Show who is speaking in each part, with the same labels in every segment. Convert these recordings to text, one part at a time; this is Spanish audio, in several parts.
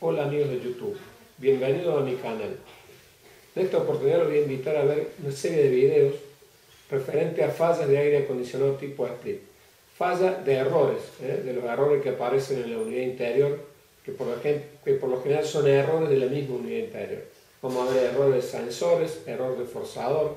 Speaker 1: Hola amigos de YouTube, bienvenidos a mi canal. En esta oportunidad los voy a invitar a ver una serie de videos referente a fallas de aire acondicionado tipo split. Falla de errores, ¿eh? de los errores que aparecen en la unidad interior, que por, lo que por lo general son errores de la misma unidad interior. Vamos a ver errores de sensores, error de forzador.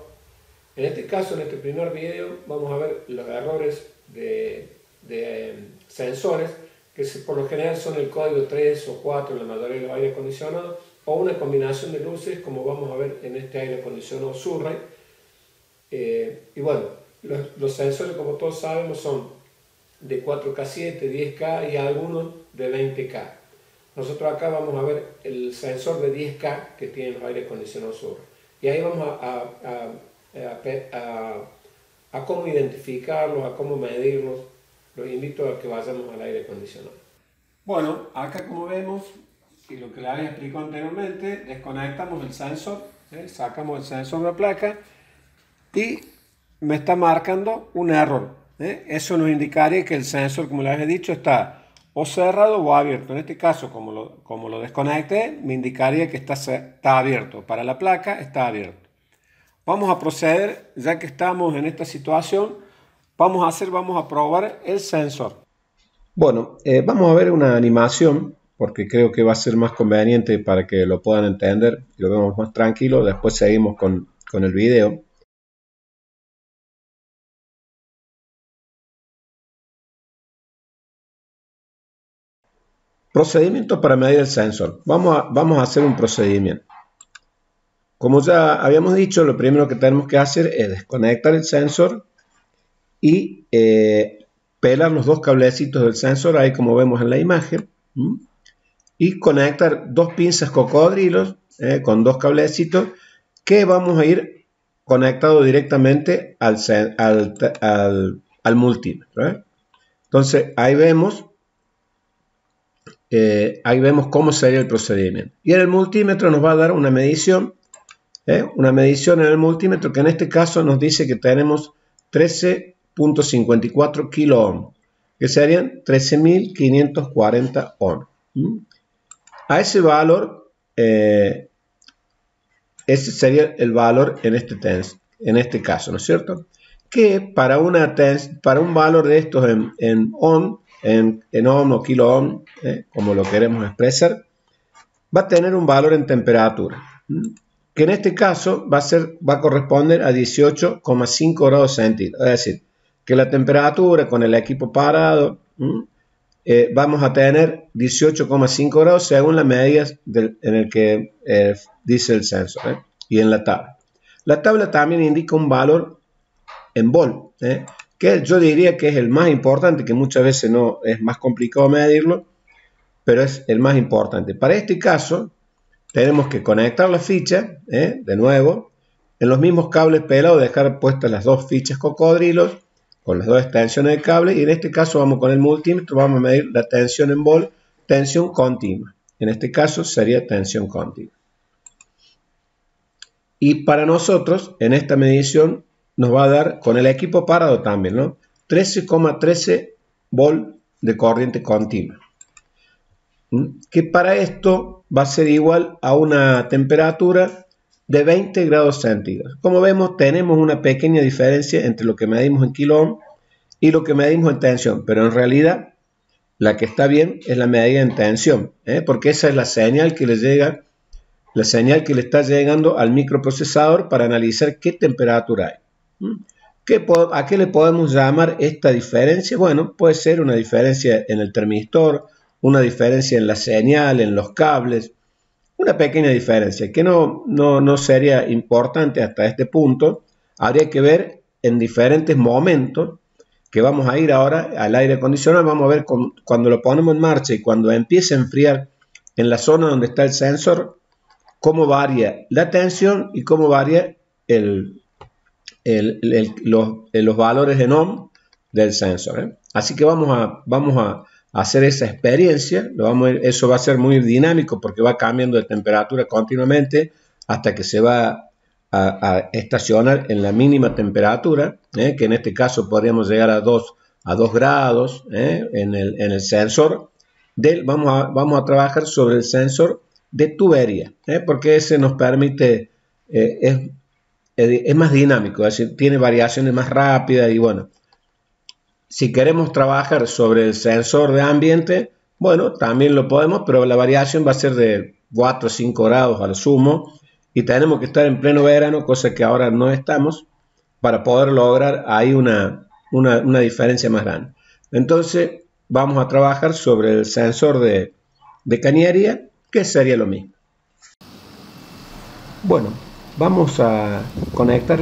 Speaker 1: En este caso, en este primer video, vamos a ver los errores de, de sensores que por lo general son el código 3 o 4 en la mayoría de los aire acondicionados, o una combinación de luces, como vamos a ver en este aire acondicionado Surrey. Eh, y bueno, los, sensores, como todos sabemos, son de 4K7, 10K y algunos de 20K. Nosotros acá vamos a ver el sensor de 10K que tiene los aire acondicionados Surrey. Y ahí vamos a, a, a cómo identificarlos, a cómo medirlos, los invito a que vayamos al aire acondicionado. Bueno, acá como vemos, y lo que les había explicado anteriormente, desconectamos el sensor, ¿eh? sacamos el sensor de la placa y me está marcando un error. ¿eh? Eso nos indicaría que el sensor, como les he dicho, está o cerrado o abierto. En este caso, como lo, como lo desconecté, me indicaría que está, está abierto. Para la placa está abierto. Vamos a proceder, ya que estamos en esta situación, vamos a hacer, vamos a probar el sensor.
Speaker 2: Bueno, eh, vamos a ver una animación porque creo que va a ser más conveniente para que lo puedan entender y lo vemos más tranquilo. Después seguimos con, con el video. Procedimiento para medir el sensor. Vamos a, vamos a hacer un procedimiento. Como ya habíamos dicho, lo primero que tenemos que hacer es desconectar el sensor y eh, pelar los dos cablecitos del sensor, ahí como vemos en la imagen, y conectar dos pinzas cocodrilos eh, con dos cablecitos que vamos a ir conectado directamente al, al, multímetro. Entonces ahí vemos, eh, ahí vemos cómo sería el procedimiento. Y en el multímetro nos va a dar una medición, una medición en el multímetro que en este caso nos dice que tenemos 13 0.54 kilo ohm, que serían 13.540 ohm. A ese valor, eh, ese sería el valor en este, en este caso, ¿no es cierto? Que para, una para un valor de estos en, en ohm, en, en, ohm o kilo ohm, eh, como lo queremos expresar, va a tener un valor en temperatura, que en este caso va a, ser, va a corresponder a 18,5 grados centígrados, es decir, que la temperatura con el equipo parado eh, vamos a tener 18,5 grados según las medidas en el que eh, dice el sensor ¿eh? y en la tabla. La tabla también indica un valor en volt, que yo diría que es el más importante, que muchas veces no es más complicado medirlo, pero es el más importante. Para este caso, tenemos que conectar la ficha, de nuevo, en los mismos cables pelados, dejar puestas las dos fichas cocodrilos, con las dos extensiones de cable y en este caso vamos con el multímetro, vamos a medir la tensión en volt, tensión continua. En este caso sería tensión continua. Y para nosotros, en esta medición, nos va a dar con el equipo parado también, ¿no? 13,13 volt de corriente continua. ¿Mm? Que para esto va a ser igual a una temperatura de 20 grados centígrados. Como vemos, tenemos una pequeña diferencia entre lo que medimos en kilo y lo que medimos en tensión, pero en realidad la que está bien es la medida en tensión, ¿eh? porque esa es la señal que le llega, la señal que le está llegando al microprocesador para analizar qué temperatura hay. ¿Qué, ¿A qué le podemos llamar esta diferencia? Bueno, puede ser una diferencia en el termistor, una diferencia en la señal, en los cables, una pequeña diferencia que no, no, sería importante hasta este punto. Habría que ver en diferentes momentos que vamos a ir ahora al aire acondicionado. Vamos a ver cuando lo ponemos en marcha y cuando empiece a enfriar en la zona donde está el sensor, cómo varía la tensión y cómo varía el, los, valores en ohm del sensor. ¿eh? Así que vamos a, vamos a, hacer esa experiencia. Eso va a ser muy dinámico porque va cambiando de temperatura continuamente hasta que se va a, estacionar en la mínima temperatura, ¿eh? que en este caso podríamos llegar a 2, a 2 grados ¿eh? en, el, en, el, sensor vamos a, trabajar sobre el sensor de tubería, ¿eh? porque ese nos permite, es, es, más dinámico, es decir, tiene variaciones más rápidas y bueno, si queremos trabajar sobre el sensor de ambiente, bueno, también lo podemos, pero la variación va a ser de 4 o 5 grados al sumo y tenemos que estar en pleno verano, cosa que ahora no estamos, para poder lograr ahí una, una, diferencia más grande. Entonces, vamos a trabajar sobre el sensor de, de cañería, que sería lo mismo. Bueno, vamos a conectar,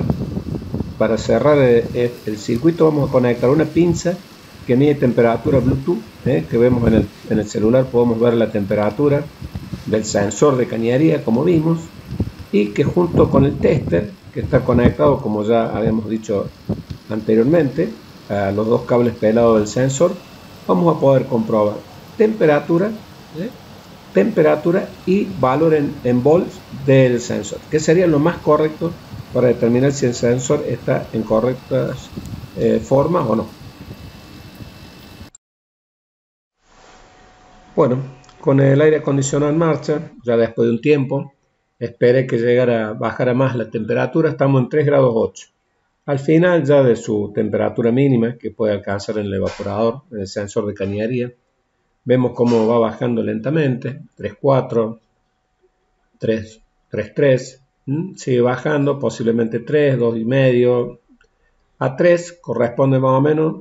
Speaker 2: para cerrar el, circuito, vamos a conectar una pinza que mide temperatura Bluetooth, ¿eh? que vemos en el, en el celular, podemos ver la temperatura del sensor de cañería, como vimos, y que junto con el tester, que está conectado, como ya habíamos dicho anteriormente, a los dos cables pelados del sensor, vamos a poder comprobar temperatura, ¿eh? temperatura y valor en, volts del sensor, que sería lo más correcto para determinar si el sensor está en correctas eh, formas o no. Bueno, con el aire acondicionado en marcha, ya después de un tiempo, Esperé que llegara a bajar a más la temperatura, estamos en 3 grados 8. Al final ya de su temperatura mínima que puede alcanzar en el evaporador, en el sensor de cañería, vemos cómo va bajando lentamente, 3.4, 3.3, sigue bajando, posiblemente 3, 2.5, a 3 corresponde más o menos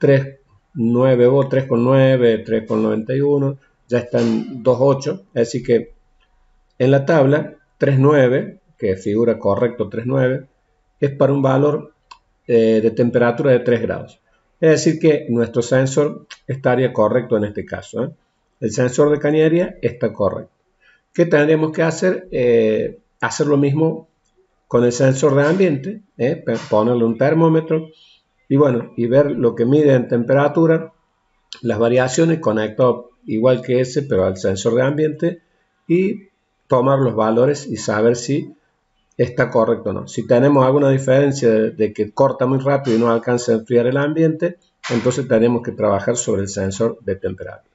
Speaker 2: 3.9 o 3.9, 3.91, ya están 2.8, así que en la tabla, 3.9, que figura correcto 3.9, es para un valor eh, de temperatura de 3 grados. Es decir que nuestro sensor estaría correcto en este caso. ¿eh? El sensor de cañería está correcto. ¿Qué tendríamos que hacer? Eh, hacer lo mismo con el sensor de ambiente, ponerle un termómetro y bueno, y ver lo que mide en temperatura, las variaciones conectado igual que ese, pero al sensor de ambiente y tomar los valores y saber si está correcto o no. Si tenemos alguna diferencia de, que corta muy rápido y no alcanza a enfriar el ambiente, entonces tenemos que trabajar sobre el sensor de temperatura.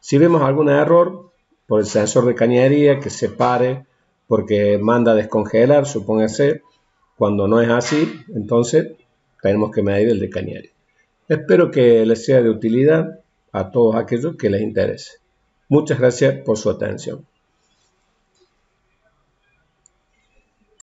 Speaker 2: Si vemos algún error por el sensor de cañería que se pare porque manda a descongelar, supóngase, cuando no es así, entonces tenemos que medir el de cañería. Espero que les sea de utilidad a todos aquellos que les interese. Muchas gracias por su atención.